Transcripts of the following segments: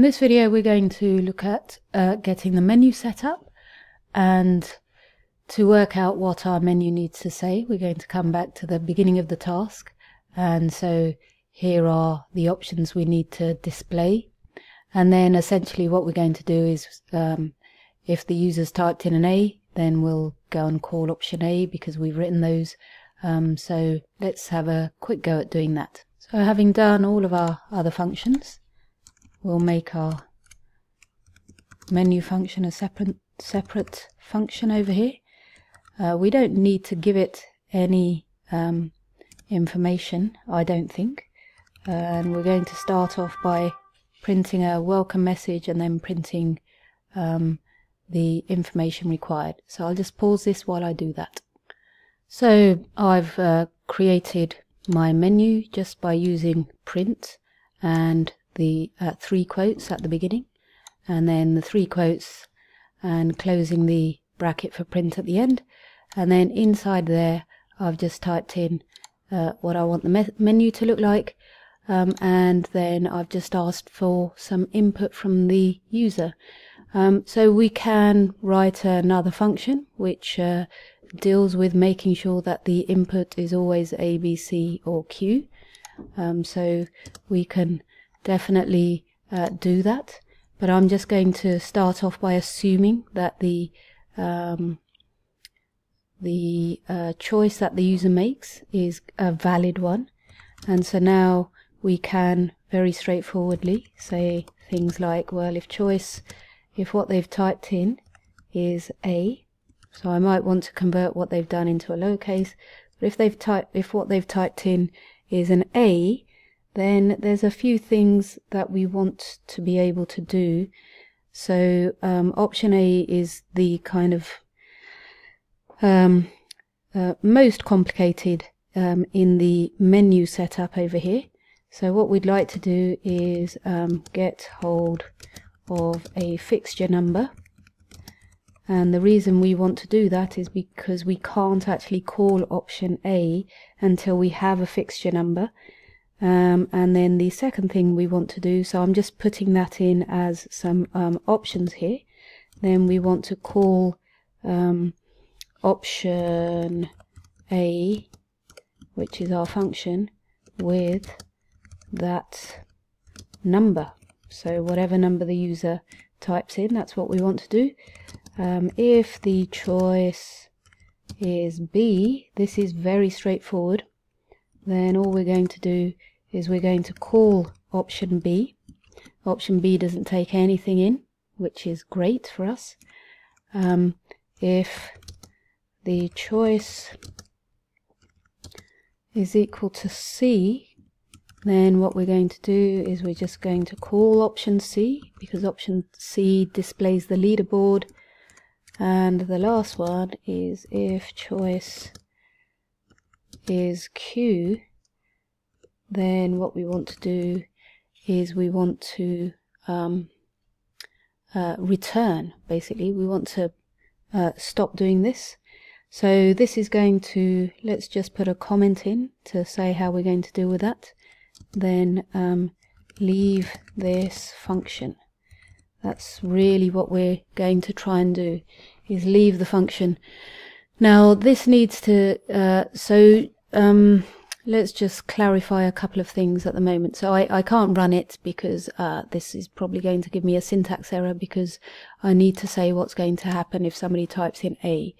In this video we're going to look at uh, getting the menu set up and to work out what our menu needs to say we're going to come back to the beginning of the task. And so here are the options we need to display. And then essentially what we're going to do is um, if the user's typed in an A then we'll go and call option A because we've written those. Um, so let's have a quick go at doing that. So having done all of our other functions we'll make our menu function a separate separate function over here. Uh, we don't need to give it any um, information, I don't think. Uh, and we're going to start off by printing a welcome message and then printing um, the information required. So I'll just pause this while I do that. So I've uh, created my menu just by using print and the uh, three quotes at the beginning and then the three quotes and closing the bracket for print at the end. And then inside there I've just typed in uh, what I want the me menu to look like. Um, and then I've just asked for some input from the user. Um, so we can write another function which uh, deals with making sure that the input is always A, B, C or Q. Um, so we can definitely uh, do that. But I'm just going to start off by assuming that the um, the uh, choice that the user makes is a valid one. And so now we can very straightforwardly say things like, well, if choice, if what they've typed in is A, so I might want to convert what they've done into a lowercase, but if they've typed, if what they've typed in is an A, then there's a few things that we want to be able to do. So um, option A is the kind of um, uh, most complicated um, in the menu setup over here. So what we'd like to do is um, get hold of a fixture number. And the reason we want to do that is because we can't actually call option A until we have a fixture number. Um, and then the second thing we want to do, so I'm just putting that in as some um, options here. Then we want to call um, option A, which is our function, with that number. So whatever number the user types in, that's what we want to do. Um, if the choice is B, this is very straightforward, then all we're going to do is we're going to call option B. Option B doesn't take anything in, which is great for us. Um, if the choice is equal to C, then what we're going to do is we're just going to call option C, because option C displays the leaderboard. And the last one is if choice is Q, then what we want to do is we want to um, uh, return basically. We want to uh, stop doing this. So this is going to let's just put a comment in to say how we're going to deal with that. Then um, leave this function. That's really what we're going to try and do is leave the function. Now this needs to uh, so um, let's just clarify a couple of things at the moment. So I, I can't run it because uh, this is probably going to give me a syntax error because I need to say what's going to happen if somebody types in A.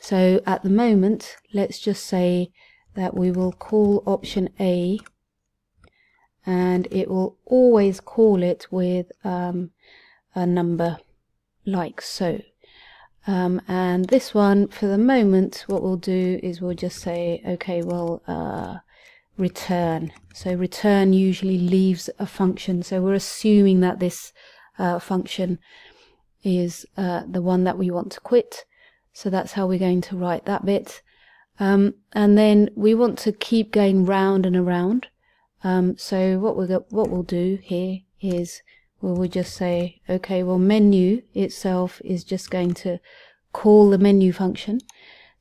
So at the moment, let's just say that we will call option A and it will always call it with um, a number like so. Um, and this one, for the moment, what we'll do is we'll just say, okay, well, uh, return. So return usually leaves a function. So we're assuming that this uh, function is uh, the one that we want to quit. So that's how we're going to write that bit. Um, and then we want to keep going round and around. Um, so what we'll what we'll do here is we will just say, okay, well, menu itself is just going to call the menu function.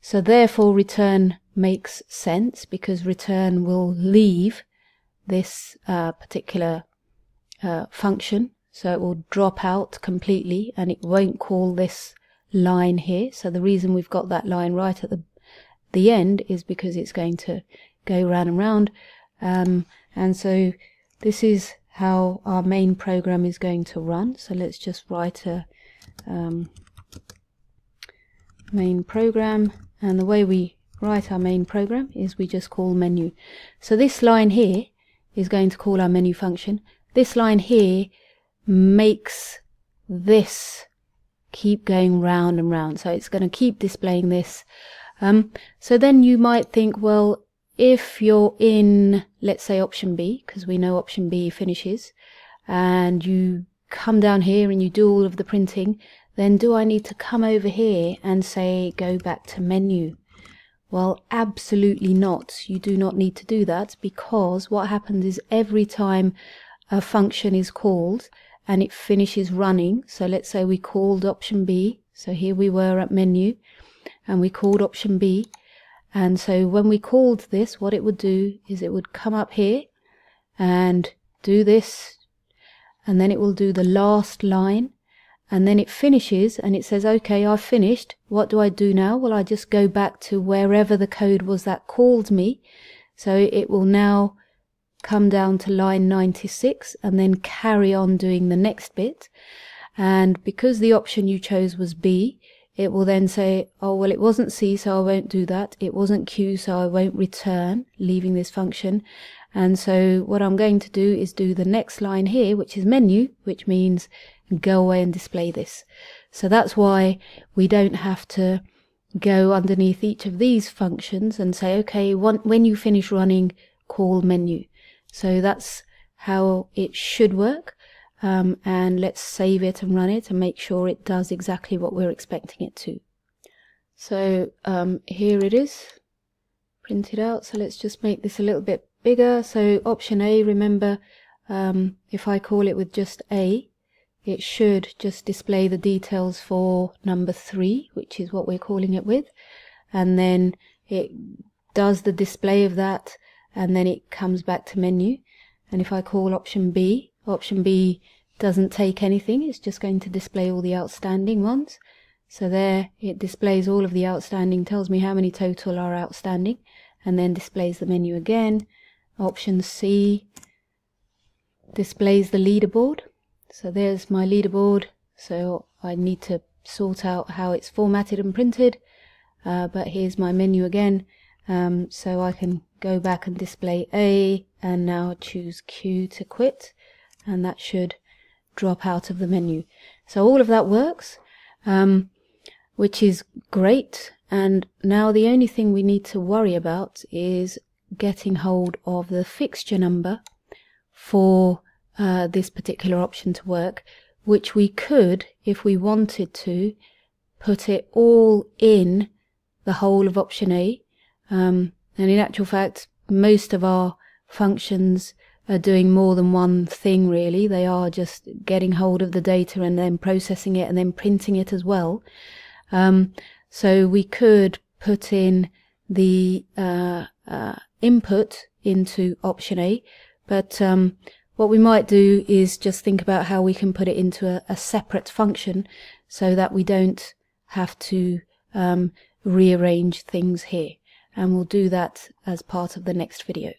So therefore return makes sense because return will leave this uh, particular uh, function. so it will drop out completely and it won't call this line here. So the reason we've got that line right at the the end is because it's going to go round and round. Um, and so this is how our main program is going to run. So let's just write a um, main program. And the way we write our main program is we just call menu. So this line here is going to call our menu function. This line here makes this keep going round and round. So it's going to keep displaying this. Um, so then you might think well if you're in let's say option B because we know option B finishes and you come down here and you do all of the printing then do I need to come over here and say go back to menu well absolutely not. You do not need to do that because what happens is every time a function is called and it finishes running so let's say we called option B so here we were at menu and we called option B. And so when we called this what it would do is it would come up here and do this and then it will do the last line and then it finishes and it says okay I've finished. What do I do now? Well I just go back to wherever the code was that called me. So it will now come down to line 96 and then carry on doing the next bit. And because the option you chose was B it will then say oh well it wasn't C so I won't do that. It wasn't Q so I won't return leaving this function. And so what I'm going to do is do the next line here which is menu which means go away and display this so that's why we don't have to go underneath each of these functions and say okay when you finish running call menu so that's how it should work. Um, and let's save it and run it and make sure it does exactly what we're expecting it to. So um, here it is printed out. So let's just make this a little bit bigger. So option A, remember, um, if I call it with just A, it should just display the details for number three, which is what we're calling it with. And then it does the display of that and then it comes back to menu. And if I call option B option B doesn't take anything. It's just going to display all the outstanding ones. So there it displays all of the outstanding tells me how many total are outstanding and then displays the menu again. Option C displays the leaderboard so there's my leaderboard so I need to sort out how it's formatted and printed uh, but here's my menu again um, so I can go back and display A and now choose Q to quit and that should drop out of the menu. So all of that works, um, which is great. And now the only thing we need to worry about is getting hold of the fixture number for uh, this particular option to work, which we could, if we wanted to, put it all in the whole of option A. Um, and in actual fact, most of our functions are doing more than one thing really. They are just getting hold of the data and then processing it and then printing it as well. Um, so we could put in the uh, uh, input into option A, but um, what we might do is just think about how we can put it into a, a separate function so that we don't have to um, rearrange things here and we'll do that as part of the next video.